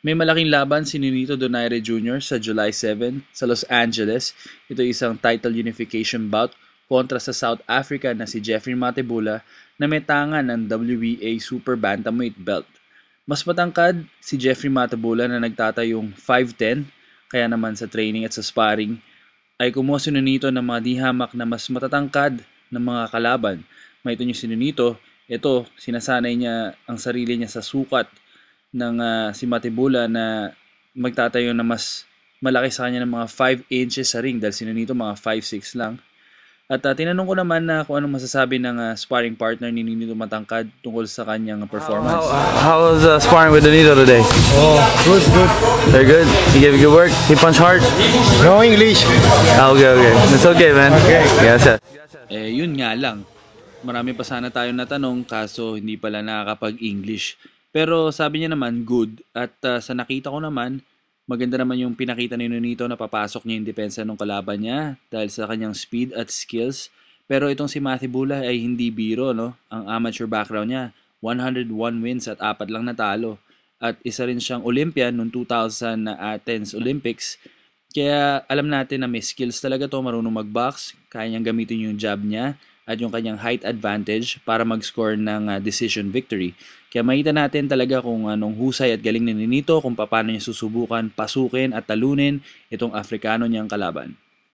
May malaking laban si Ninito Donaire Jr. sa July 7 sa Los Angeles. Ito isang title unification bout kontra sa South Africa na si Jeffrey Matebula na may tangan ng WBA Super Bantamweight belt. Mas matangkad si Jeffrey Matebula na nagtatayong 5'10 kaya naman sa training at sa sparring ay kumuha si Nunito ng mga dihamak na mas matatangkad ng mga kalaban. May ito yung si Nunito, ito sinasanay niya ang sarili niya sa sukat ng uh, si Matibula na magtatayo na mas malaki sa kanya ng mga 5 inches sa ring dahil sino nito mga 5'6 lang. At uh, tinanong ko naman na kung anong masasabi ng uh, sparring partner ni Nino Matangkad tungkol sa kanyang performance. How, how was uh, sparring with Nino today? Oh, good, good. Very good. He gave you good work. He punched hard. No English. Ah, okay, okay. It's okay, man. Okay. Yes, yes. Eh, yun nga lang. Marami pa sana tayong natanong kaso hindi pala nakakapag-English. Pero sabi niya naman, good. At uh, sa nakita ko naman, maganda naman yung pinakita ni Nonito na papasok niya yung depensa ng kalaban niya dahil sa kanyang speed at skills. Pero itong si Matthew Bula ay hindi biro, no? Ang amateur background niya, 101 wins at apat lang natalo. At isa rin siyang Olympian noong 2000 na Athens Olympics. Kaya alam natin na may skills talaga to, marunong mag-box, kaya niyang gamitin yung jab niya at yung kanyang height advantage para mag-score ng uh, decision victory. Kaya makita natin talaga kung anong husay at galing ni Ninito kung paano niya susubukan, pasukin at talunin itong Afrikano niyang kalaban.